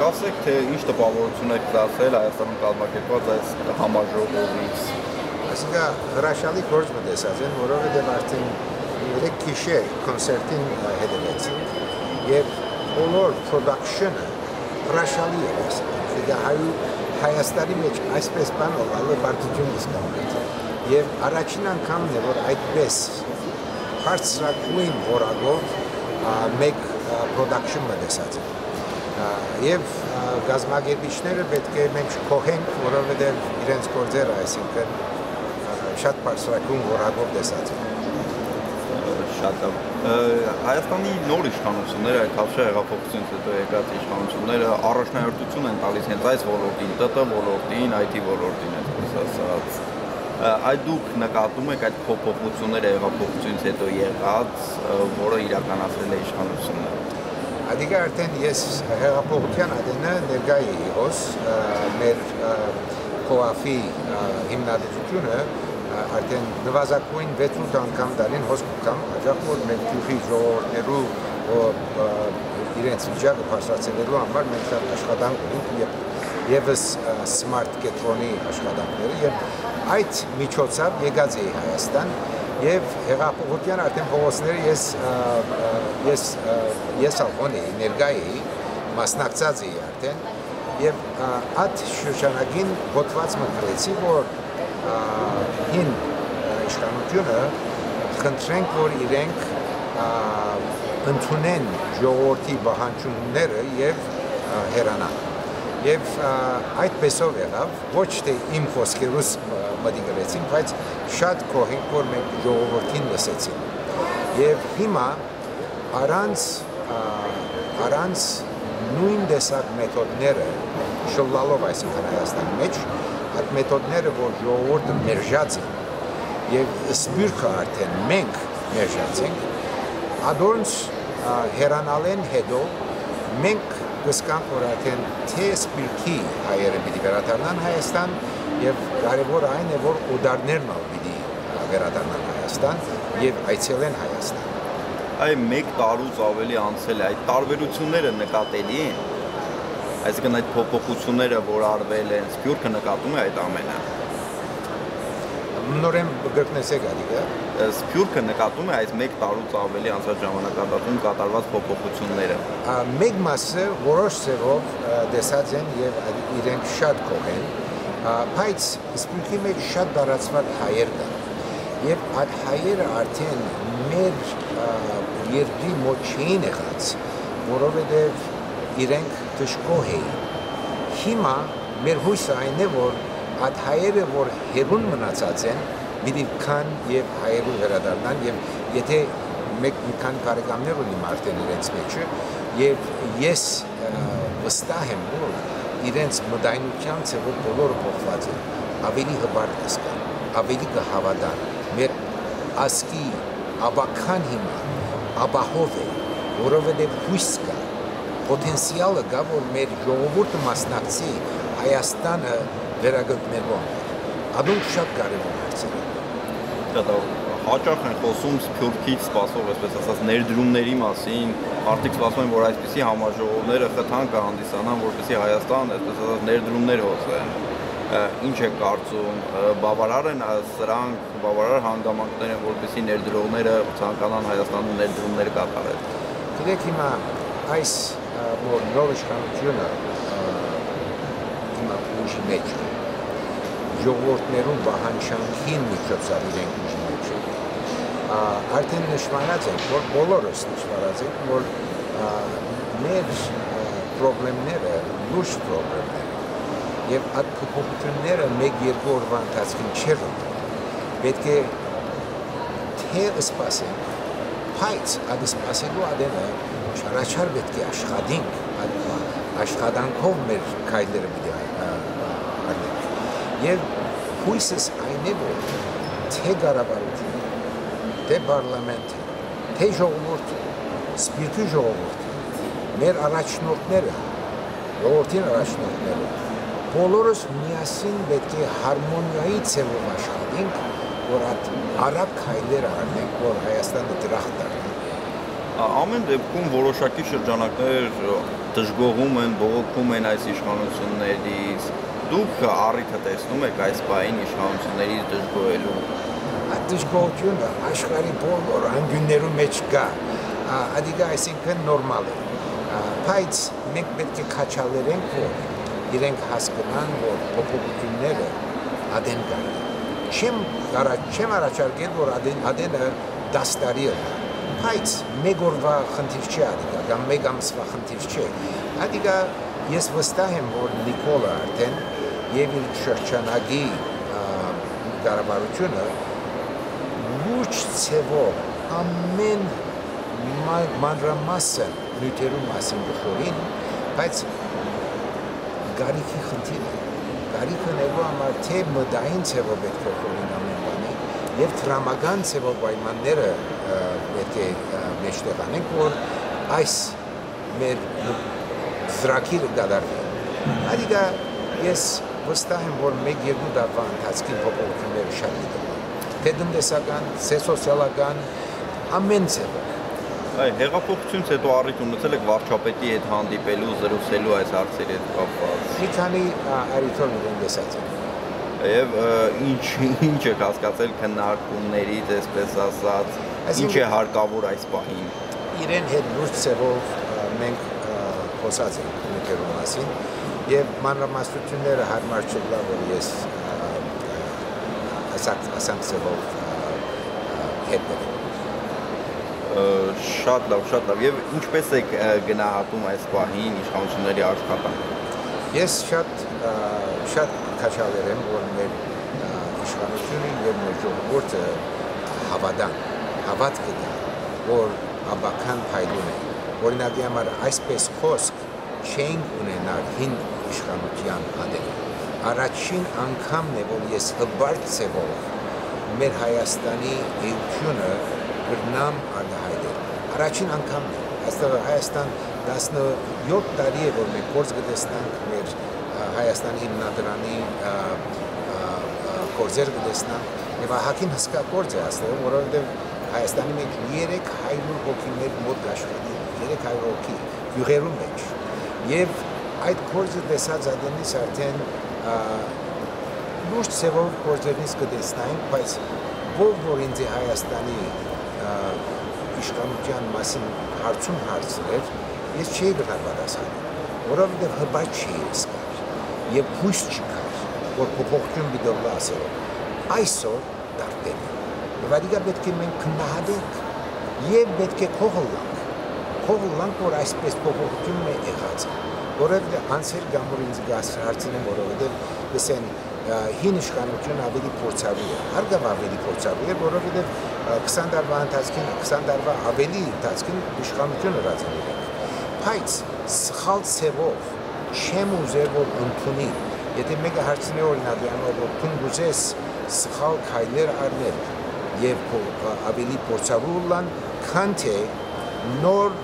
կասեք, թե ինչ տպավորություն եք ստացել Հայաստանում կազմակերպված այս համաժողովից։ Այսինքն հրաշալի գործ մտեսած են, որովհետև արդեն երեք գիշեր կոնցերտին հետևեցին եւ բոլոր production-ը հրաշալի էր ասել։ Դա հայ Հայաստանի մեջ այսպես բան ողալը բարդություն իսկամետ։ Եվ առաջին անգամն է, որ այդպես բարձրագույն որակով մեկ production մտեսած է։ Եվ գազագերբիչները պետք է մենք կողենք, որովհետև իրենց գործերը, այսինքն շատ բարձրագույն որակով տեսած են շատ Հայաստանի նոր իշխանությունները հաշվի հեղափոխությունից հետո եկած իշխանությունները առաջնահերթություն են տալիս հենց այս ոլորտին, ՏՏ ոլորտին, IT ոլորտին, այսպես ասած այդ դուք նկատում եք այդ փոփոխությունները հեղափոխությունից հետո եղած, որը իրականացրել է իշխանությունը։ Ադիգա արդեն ես հեղափոխության adենը ներկայ էի հոս մեր կոաֆի հիմնադրությունը արդեն նվազագույն 6-8 անգամ դարին հոսպիտալ հաջող որ մեր գյուղի ժողովուրդներու իրենց վիճակը բարձրացնելու համար մենք շատ աշխատանք ունենք եւ եւս smart կետրոնի աշխատանքները եւ այդ միջոցով եկած էի Հայաստան եւ հեղափոխության արդեն փողոցները ես ես ես ներկայ էի մասնակցած էի արդեն եւ այդ շրջանագին հոդված մտածեցի որ հին իշխանությունը խնդրենք, որ իրենք ընդունեն ժողովրդի բանջումները եւ հերանան։ Եվ այդպեսով եղավ, ոչ թե իմ խոսքերուս մտիկրեցին, բայց շատ կողենք, որ մենք ժողովրդին լսեցին։ Եվ հիմա առանց առանց նույն տեսակ մեթոդները շլալով այսինքն Հայաստանի մեջ այդ մեթոդները, որ ժողովուրդը մերժած է եւ սպյուրքը արդեն մենք մերժած ենք, ադոնց հերանալեն հետո մենք կսկանք որ արդեն թե սպյուրքի հայերը պիտի վերադառնան Հայաստան եւ կարևոր այն է որ ուդարներն ալ պիտի վերադառնան Հայաստան եւ այցելեն Հայաստան այ 1 տարուց ավելի անցել է այդ տարբերությունները նկատելի են Այսինքն այդ փոփոխությունները, որ արվել են, Սփյուռքը նկատում է այդ ամենը։ Նորեն գրկնեսեք ալիգա։ Սփյուռքը նկատում է այս 1 տարուց ավելի անցած ժամանակահատվածում կատարված փոփոխությունները։ Մեկ մասը որոշ ձևով դեսած են եւ իրենք շատ կող են, բայց Սփյուռքի մեջ շատ դարացված հայեր կան։ Եվ այդ հայերը արդեն մեր երկրի մոտ չէին եղած, որովհետև իրենք դժգոհ էին։ Հիմա մեր հույսը այն է, որ այդ հայերը, որ հերուն մնացած են, պիտի կան եւ հայերու վերադառնան եւ եթե մեկ մի քանի բարեկամներ ունի մարդեն իրենց մեջը եւ ես վստահ եմ, որ իրենց մտայնության ծավալ բոլորը փոխված են, ավելի հբար կսկան, ավելի կհավատան։ Մեր ասկի աբական հիմա աբահով է, որովհետև հույս կա, պոտենցիալը կա, որ մեր ժողովուրդը մասնակցի Հայաստանը վերագտնելու համար։ Ադոնք շատ կարևոր հարցեր են։ Դա հաճախ են խոսում Սփյուռքից սպասող, այսպես ասած, ներդրումների մասին, արդյոք սպասում են, որ այսպիսի համաժողովները խթան կհանդիսանան, որպեսզի Հայաստան, այսպես ասած, ներդրումներ հոսեն ինչ է կարծում բավարար են սրանք բավարար հանգամանքներ են որպեսի ներդրողները ցանկանան Հայաստանում ներդրումներ կատարել։ Գիտեք հիմա այս որ նոր իշխանությունը ստեղծում է ուժի մեջ։ Ժողովուրդներում վահանչանքին միջոցով իրենք ուժի մեջ են։ Արդեն նշվանած ենք, որ բոլորս նշվանած ենք, որ մեր պրոբլեմները լուրջ պրոբլեմներ են եւ այդ փոփոխությունները մեկ երկու օրվա ընթացքում չեն պետք է թե սպասենք բայց այդ սպասելու ադենը չարաչար պետք է աշխատենք այդ աշխատանքով մեր քայլերը Եվ հույսս այն է, որ թե գարաբարությունը, թե պարլամենտը, թե ժողովուրդը, սպիրտի ժողովուրդը, մեր առաջնորդները, ժողովրդին առաջնորդները, բոլորս միասին պետք է հարմոնիայի ցեղով աշխատենք, որ այդ արագ քայլեր արնենք, որ Հայաստանը դրախտ դառնա Ամեն դեպքում որոշակի շրջանակներ դժգոհում են, բողոքում են այս իշխանություններից։ Դուք առիթը տեսնում եք այս բային իշխանություններից դժգոհելու։ Այդ դժգոհությունը աշխարհի բոլոր անկյուններում մեջ կա։ Ադիգա այսինքն նորմալ է։ Բայց մենք պետք է քաչալերենք, որ իրենք հասկանան, որ փոփոխությունները ադեն կան։ Չեմ առաջ չեմ առաջարկել, որ ադեն ադենը դաստարի է բայց մեկ օրվա խնդիր չէ ադիգա, կամ մեկ ամսվա խնդիր չէ։ Ադիգա ես վստահ եմ, որ Նիկոլը արդեն եւ իր շրջանագի կառավարությունը լուրջ ցևով ամեն մանրամասը նյութերու մասին գխորին, բայց գարիքի խնդիր է։ Գարիքը ներու համար թե մդային ցևով պետք է խորին ամեն բանի եւ դրամական ցևով պայմանները պետք է մեջտեղ անենք, որ այս մեր զրակիրը գադարվի։ Այդիկա ես վստահ եմ, որ մեկ երկու տարվա ընթացքին փոփոխությունները շատ լինեն։ Թե տնտեսական, թե սոցիալական, ամեն ձևով։ Այ հեղափոխությունից հետո առիթ ունեցել եք վարչապետի հետ հանդիպելու, զրուցելու այս հարցերի հետ կապված։ Մի քանի առիթով ունեն տեսած եմ եւ ինչ ինչ է հասկացել քննարկումներից, այսպես ասած, ինչ է հարկավոր այս պահին։ Իրեն հետ լուրջ ծևով մենք խոսած ենք նկերու մասին եւ մանրամասնությունները հարմար չլա որ ես ասած ասած ծևով հետ շատ լավ, շատ լավ։ Եվ ինչպես եք գնահատում այս պահին իշխանությունների աշխատանքը։ Ես շատ շատ քաչալեր եմ, որ մեր իշխանությունը եւ մեր ժողովուրդը հավատան, հավատ կտա, որ աբական փայլուն է։ Օրինակի համար այսպես խոսք չենք ունենալ հին իշխանության հանդեպ։ Առաջին անգամն է, որ ես հբարտ ծևով մեր Հայաստանի էությունը գրնամ արտահայտել։ Առաջին անգամն է։ Այստեղ Հայաստան 17 տարի է, որ մենք գործ գտեսնանք մեր Հայաստանի հիմնադրամի գործեր կտեսնան եւ ահագին հսկա գործ է ասել, որովհետեւ Հայաստանի մեջ 300 հոգիներ մոտ աշխատի, 300 հոգի յուղերում մեջ։ Եվ այդ գործը տեսած ադենից արդեն լուրջ ծևով գործերից կտեսնային, բայց ով որ ինձ Հայաստանի իշխանության մասին հարցում հարցրեր, ես չի գտար պատասխանը, որովհետև հբաճ չի իսկա եւ հույս չկար, որ փոփոխություն դիտողը ասել։ Այսօր դարտել է։ Եվ այդիկա պետք է մենք քննադենք եւ պետք է քողլանք։ Քողլանք, որ այսպես փոփոխությունն է եղած։ Որովհետեւ անցեր գամուր ինձ գաս հարցնեմ, որովհետեւ լսեն հին իշխանությունը ավելի փորձառու է, հարգավ ավելի փորձառու է, որովհետև 20 տարվա ընթացքին, 20 տարվա ավելի ընթացքին իշխանությունը հրացել է։ Բայց սխալ ցևով չեմ ուզեր որ ընդունի եթե մեկը հարցնի օրինակ յանով որ քուն գուզես սխալ քայլեր առնել եւ ավելի փորձառու լան քան թե նոր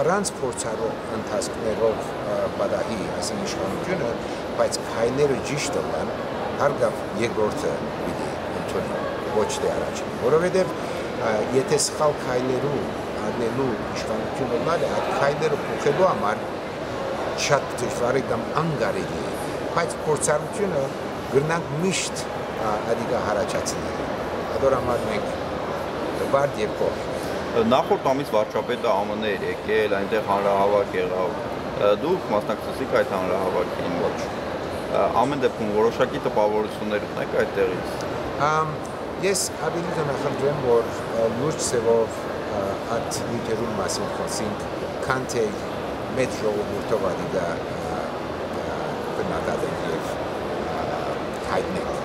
առանց փորձառու ընթացքներով բադահի ասեն իշխանությունը բայց քայլերը ճիշտ լան հարգավ երկրորդը պիտի ընդունի ոչ թե առաջին որովհետեւ եթե սխալ քայլերու առնելու իշխանությունը լավ է այդ քայլերը փոխելու համար շատ դժվար է կամ անգարելի է, բայց փորձառությունը գրնանք միշտ ադիգա հարաճացնել։ Ադոր համար մենք դվարդ եւ կող։ Նախորդ ամիս վարչապետը ԱՄՆ էր եկել, այնտեղ հանրահավաք եղավ։ Դուք մասնակցեցիք այդ հանրահավաքին ոչ։ Ամեն դեպքում որոշակի տպավորություններ ունեք այդտեղից։ Ես ավելի կնախընտրեմ, որ լուրջ ծևով այդ նյութերուն մասին խոսենք, քան թե մեծ ժողովուրդով ադիգա բնակատեն եւ հայտնեք։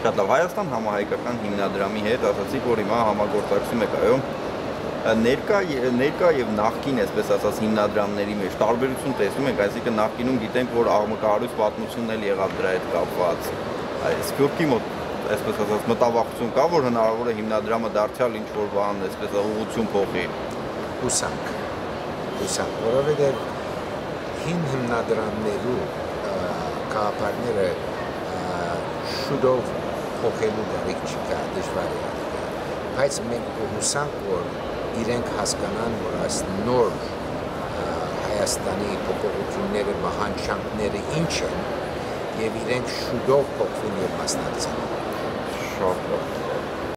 Շատ լավ, Հայաստան համահայկական հիմնադրամի հետ ասացիք, որ հիմա համագործակցում եք, այո, ներկա ներկա եւ նախկին, այսպես ասած, հիմնադրամների մեջ տարբերություն տեսնում ենք, այսինքն նախկինում գիտենք, որ աղմկահարույց պատմությունն էլ եղավ դրա հետ կապված։ Սփյուռքի մոտ այսպես ասած մտավախություն կա, որ հնարավոր է հիմնադրամը դարձյալ ինչ որ բան, այսպես ուղղություն փոխի։ Հուսանք հուսանք, որովհետև հին հիմնադրամներու կապարները շուտով փոխելու դարիք չկա, դժվար է։ Բայց մենք հուսանք, որ իրենք հասկանան, որ այս նոր Հայաստանի փոփոխությունները, մահանջանքները ինչ են եւ իրենք շուտով փոխվեն եւ մասնակցեն։ Շուտով։